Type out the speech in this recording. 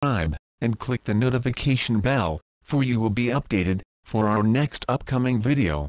subscribe, and click the notification bell, for you will be updated, for our next upcoming video.